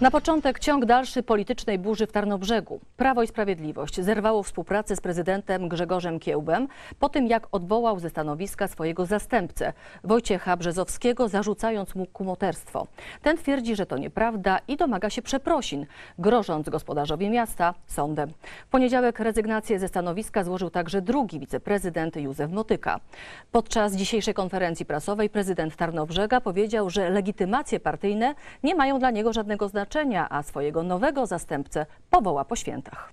Na początek ciąg dalszy politycznej burzy w Tarnobrzegu. Prawo i Sprawiedliwość zerwało współpracę z prezydentem Grzegorzem Kiełbem po tym, jak odwołał ze stanowiska swojego zastępcę, Wojciecha Brzezowskiego, zarzucając mu kumoterstwo. Ten twierdzi, że to nieprawda i domaga się przeprosin, grożąc gospodarzowi miasta sądem. W poniedziałek rezygnację ze stanowiska złożył także drugi wiceprezydent Józef Motyka. Podczas dzisiejszej konferencji prasowej prezydent Tarnobrzega powiedział, że legitymacje partyjne nie mają dla niego żadnego znaczenia, a swojego nowego zastępcę powoła po świętach.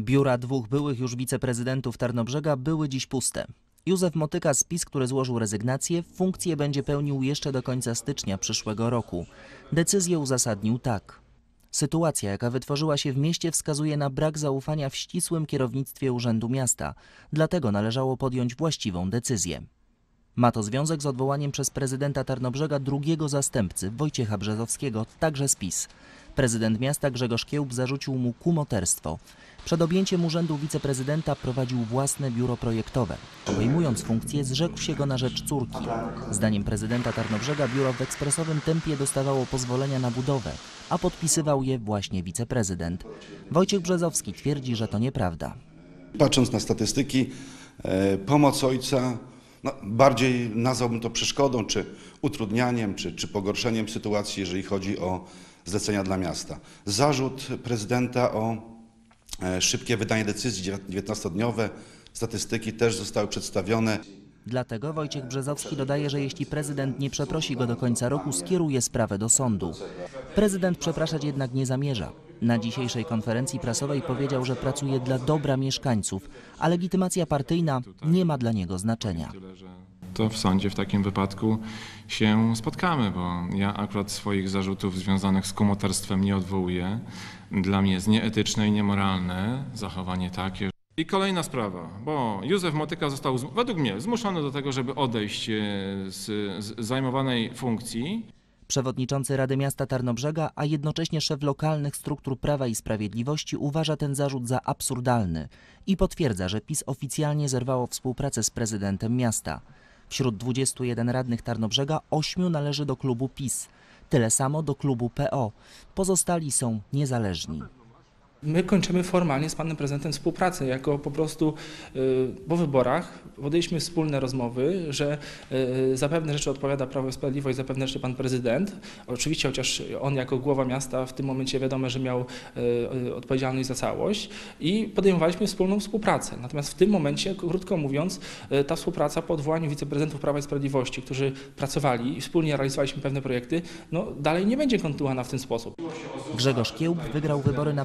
Biura dwóch byłych już wiceprezydentów Tarnobrzega były dziś puste. Józef Motyka z PiS, który złożył rezygnację, funkcję będzie pełnił jeszcze do końca stycznia przyszłego roku. Decyzję uzasadnił tak. Sytuacja, jaka wytworzyła się w mieście, wskazuje na brak zaufania w ścisłym kierownictwie Urzędu Miasta. Dlatego należało podjąć właściwą decyzję. Ma to związek z odwołaniem przez prezydenta Tarnobrzega drugiego zastępcy, Wojciecha Brzezowskiego, także z PiS. Prezydent miasta Grzegorz Kiełb zarzucił mu kumoterstwo. Przed objęciem urzędu wiceprezydenta prowadził własne biuro projektowe. Obejmując funkcję, zrzekł się go na rzecz córki. Zdaniem prezydenta Tarnobrzega biuro w ekspresowym tempie dostawało pozwolenia na budowę, a podpisywał je właśnie wiceprezydent. Wojciech Brzezowski twierdzi, że to nieprawda. Patrząc na statystyki, e, pomoc ojca, no, bardziej nazwałbym to przeszkodą, czy utrudnianiem, czy, czy pogorszeniem sytuacji, jeżeli chodzi o zlecenia dla miasta. Zarzut prezydenta o e, szybkie wydanie decyzji 19-dniowe, statystyki też zostały przedstawione. Dlatego Wojciech Brzezowski dodaje, że jeśli prezydent nie przeprosi go do końca roku, skieruje sprawę do sądu. Prezydent przepraszać jednak nie zamierza. Na dzisiejszej konferencji prasowej powiedział, że pracuje dla dobra mieszkańców, a legitymacja partyjna nie ma dla niego znaczenia. to w sądzie w takim wypadku się spotkamy, bo ja akurat swoich zarzutów związanych z kumoterstwem nie odwołuję. Dla mnie jest nieetyczne i niemoralne zachowanie takie. I kolejna sprawa, bo Józef Motyka został według mnie zmuszony do tego, żeby odejść e, z, z zajmowanej funkcji. Przewodniczący Rady Miasta Tarnobrzega, a jednocześnie szef lokalnych struktur Prawa i Sprawiedliwości uważa ten zarzut za absurdalny i potwierdza, że PiS oficjalnie zerwało współpracę z prezydentem miasta. Wśród 21 radnych Tarnobrzega 8 należy do klubu PiS, tyle samo do klubu PO. Pozostali są niezależni. My kończymy formalnie z panem prezydentem współpracę, jako po prostu y, po wyborach podjęliśmy wspólne rozmowy, że y, za pewne rzeczy odpowiada Prawo i Sprawiedliwość, za pewne rzeczy pan prezydent. Oczywiście, chociaż on jako głowa miasta w tym momencie wiadomo, że miał y, odpowiedzialność za całość i podejmowaliśmy wspólną współpracę. Natomiast w tym momencie, krótko mówiąc, ta współpraca po odwołaniu wiceprezydentów Prawa i Sprawiedliwości, którzy pracowali i wspólnie realizowaliśmy pewne projekty, no dalej nie będzie kontynuowana w ten sposób. Grzegorz Kiełb wygrał wybory na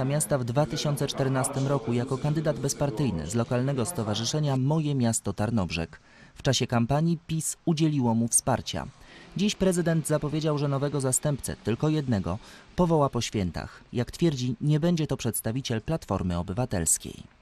prezydenta miasta w 2014 roku jako kandydat bezpartyjny z lokalnego stowarzyszenia Moje Miasto Tarnobrzeg. W czasie kampanii PiS udzieliło mu wsparcia. Dziś prezydent zapowiedział, że nowego zastępcę, tylko jednego, powoła po świętach. Jak twierdzi, nie będzie to przedstawiciel Platformy Obywatelskiej.